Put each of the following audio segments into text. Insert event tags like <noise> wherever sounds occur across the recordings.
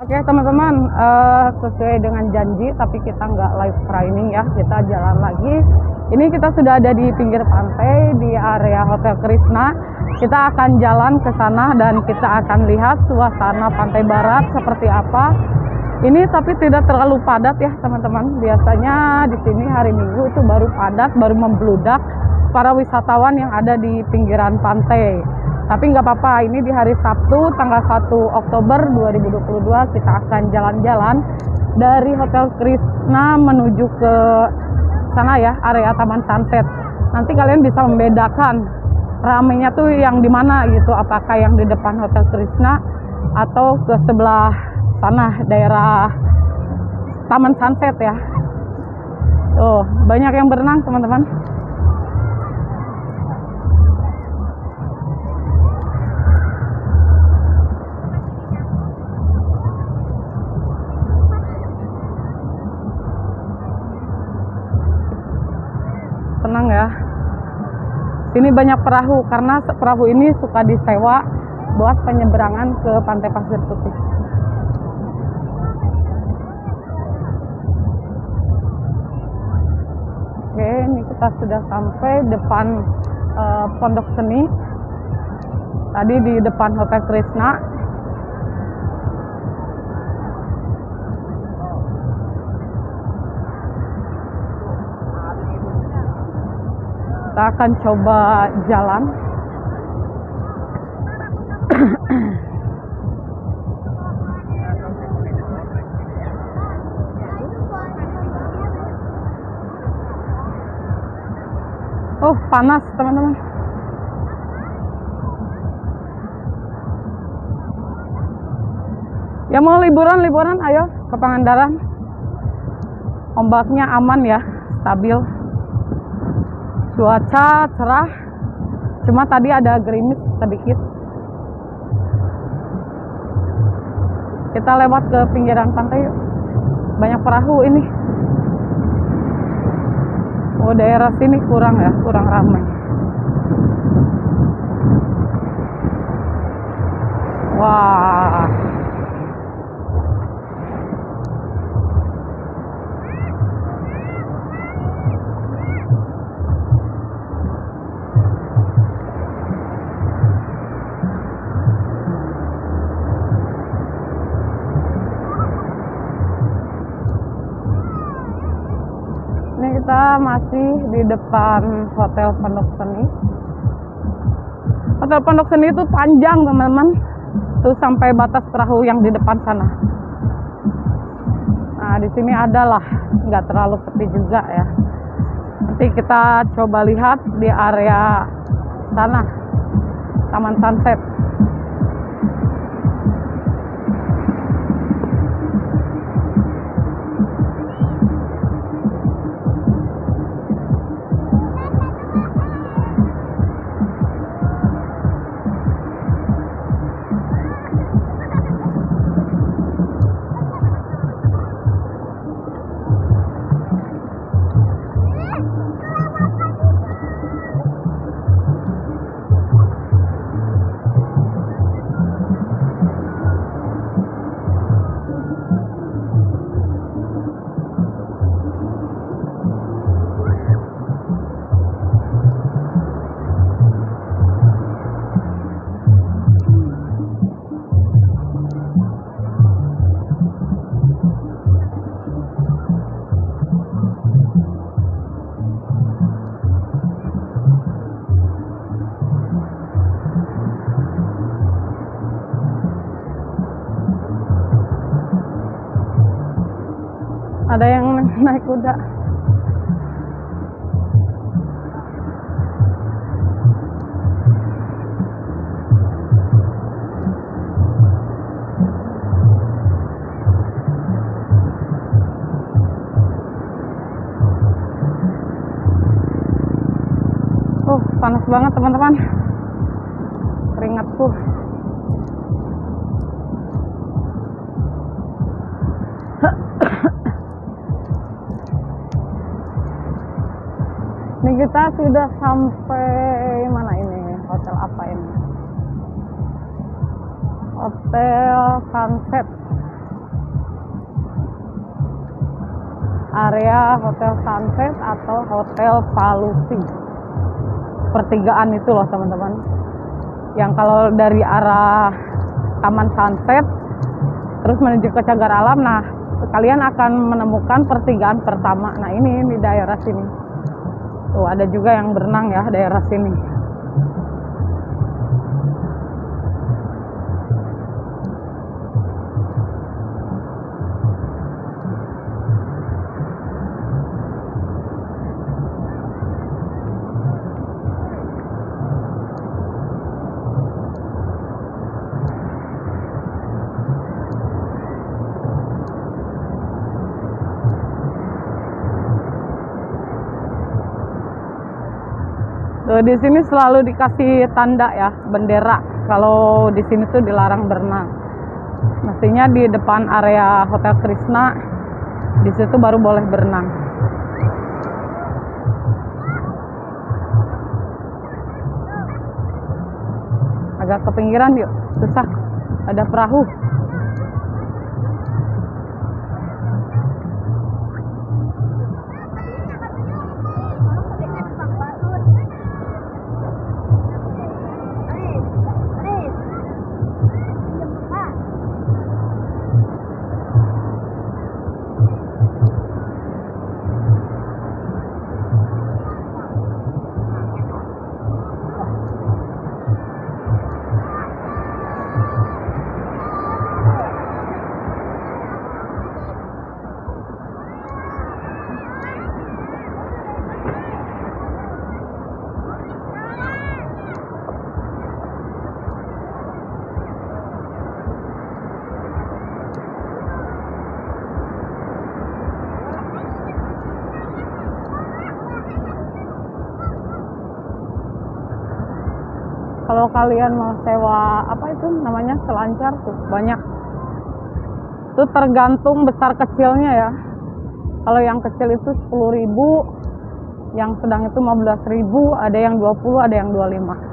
Oke teman-teman, eh, sesuai dengan janji, tapi kita nggak live training ya, kita jalan lagi. Ini kita sudah ada di pinggir pantai di area Hotel Krishna. Kita akan jalan ke sana dan kita akan lihat suasana pantai barat seperti apa. Ini tapi tidak terlalu padat ya teman-teman. Biasanya di sini hari Minggu itu baru padat, baru membludak para wisatawan yang ada di pinggiran pantai. Tapi nggak apa-apa, ini di hari Sabtu tanggal 1 Oktober 2022 kita akan jalan-jalan dari Hotel Krishna menuju ke sana ya, area Taman Sunset. Nanti kalian bisa membedakan ramenya tuh yang di mana gitu, apakah yang di depan Hotel Krishna atau ke sebelah sana daerah Taman Sunset ya. Tuh, banyak yang berenang teman-teman. Tenang ya. Sini banyak perahu karena perahu ini suka disewa buat penyeberangan ke Pantai Pasir Putih. Oke, ini kita sudah sampai depan eh, Pondok Seni. Tadi di depan Hotel Krishna. Kita akan coba jalan. Oh panas teman-teman. Ya mau liburan liburan. Ayo ke Pangandaran. Ombaknya aman ya stabil cuaca cerah cuma tadi ada gerimis sedikit. Kita lewat ke pinggiran pantai yuk banyak perahu ini. Oh daerah sini kurang ya kurang ramai. Wah masih di depan Hotel Pondok Seni. Hotel Pondok Seni itu panjang teman-teman, tuh sampai batas perahu yang di depan sana. Nah di sini adalah nggak terlalu sepi juga ya. Nanti kita coba lihat di area sana, Taman Sunset. Ada yang naik kuda. Oh, panas banget teman-teman. Keringatku. kita sudah sampai mana ini? Hotel apa ini? Hotel sunset. Area hotel sunset atau hotel palusi. Pertigaan itu loh teman-teman. Yang kalau dari arah taman sunset terus menuju ke cagar alam nah kalian akan menemukan pertigaan pertama. Nah ini di daerah sini. Tuh ada juga yang berenang ya daerah sini. Tuh, di sini selalu dikasih tanda ya, bendera. Kalau di sini tuh dilarang berenang. Mestinya di depan area Hotel Krishna, di situ baru boleh berenang. Agak ke pinggiran yuk, susah. Ada perahu. Kalau kalian mau sewa apa itu namanya selancar tuh banyak. Itu tergantung besar kecilnya ya. Kalau yang kecil itu 10.000 yang sedang itu 15.000 ada yang 20 ada yang 25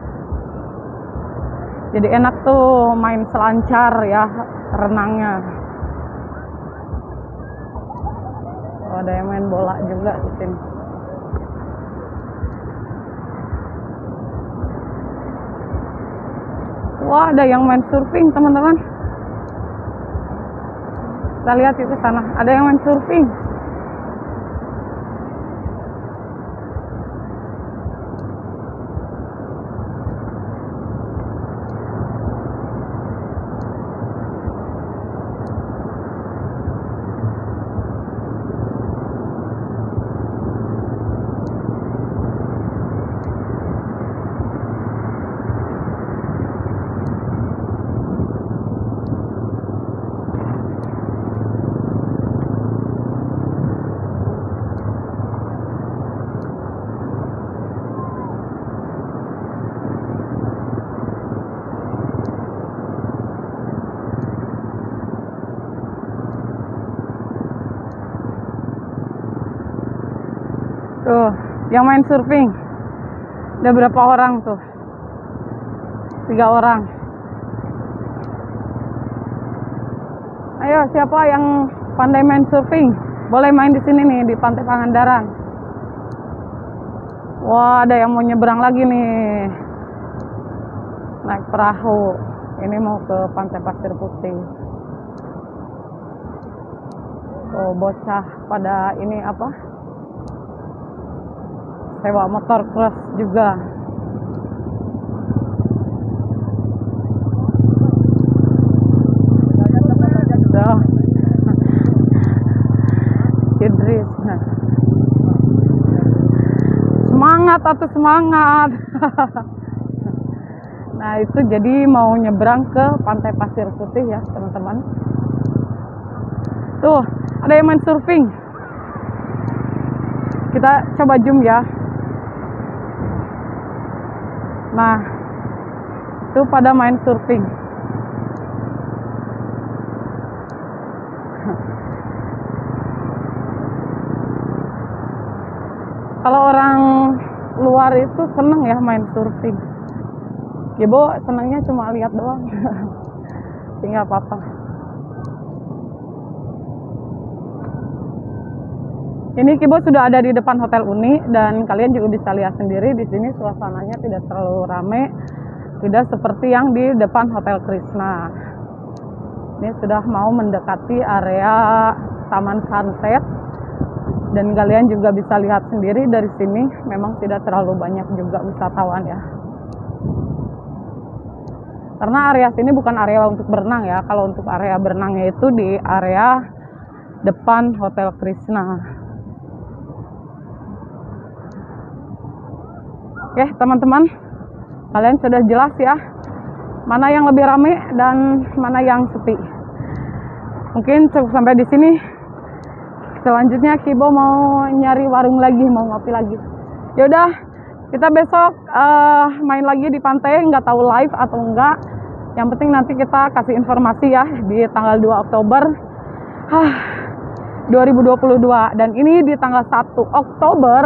jadi enak tuh main selancar ya renangnya. Oh, ada yang main bola juga di sini Wah, ada yang main surfing, teman-teman. Kita lihat itu sana. Ada yang main surfing. Tuh, yang main surfing. Ada berapa orang tuh? Tiga orang. Ayo, siapa yang pandai main surfing? Boleh main di sini nih, di Pantai Pangandaran. Wah, ada yang mau nyebrang lagi nih. Naik perahu. Ini mau ke Pantai Pasir Putih. Oh, bocah pada ini apa? Sewa motor cross juga. <laughs> Idris. Semangat atau semangat. <laughs> Nah itu jadi mau nyebrang ke pantai pasir putih ya teman-teman. Tuh ada yang main surfing? Kita coba zoom ya Nah, itu pada main surfing. <laughs> Kalau orang luar itu seneng ya main surfing. Ya bo, senangnya cuma lihat doang. <laughs> Tinggal apa-apa. Ini Kibo sudah ada di depan Hotel Uni dan kalian juga bisa lihat sendiri di sini suasananya tidak terlalu rame, tidak seperti yang di depan Hotel Krishna. Ini sudah mau mendekati area Taman Sunset dan kalian juga bisa lihat sendiri dari sini memang tidak terlalu banyak juga wisatawan ya. Karena area sini bukan area untuk berenang ya. Kalau untuk area berenangnya itu di area depan Hotel Krishna. Oke teman-teman, kalian sudah jelas ya mana yang lebih rame dan mana yang sepi. Mungkin cukup sampai di sini. Selanjutnya Kibo mau nyari warung lagi, mau ngopi lagi. Yaudah, kita besok uh, main lagi di pantai, nggak tahu live atau enggak. Yang penting nanti kita kasih informasi ya di tanggal 2 Oktober. Hah, 2022 dan ini di tanggal 1 Oktober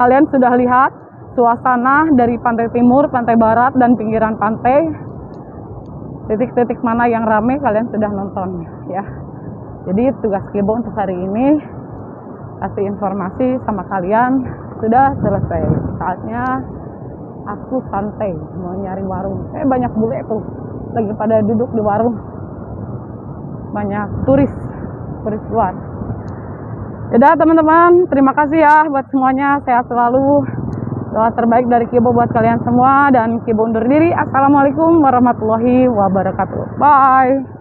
kalian sudah lihat suasana dari pantai timur, pantai barat, dan pinggiran pantai. Titik-titik mana yang ramai kalian sudah nonton ya. Jadi tugas Kibo untuk hari ini kasih informasi sama kalian sudah selesai. Saatnya aku santai mau nyari warung. Eh banyak bule tuh lagi pada duduk di warung. Banyak turis, turis luar. Yaudah teman-teman, terima kasih ya buat semuanya. Sehat selalu. Doa terbaik dari Kibo buat kalian semua dan Kibo undur diri. Assalamualaikum warahmatullahi wabarakatuh. Bye.